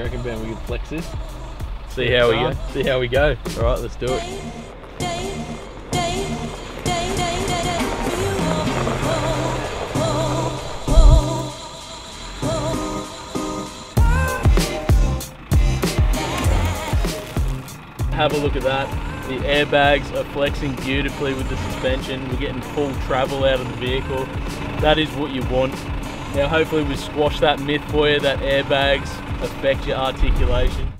you reckon, Ben? We can flex this. See how we go. See how we go. All right, let's do it. Have a look at that. The airbags are flexing beautifully with the suspension. We're getting full travel out of the vehicle. That is what you want. Now hopefully we squash that myth for you that airbags affect your articulation.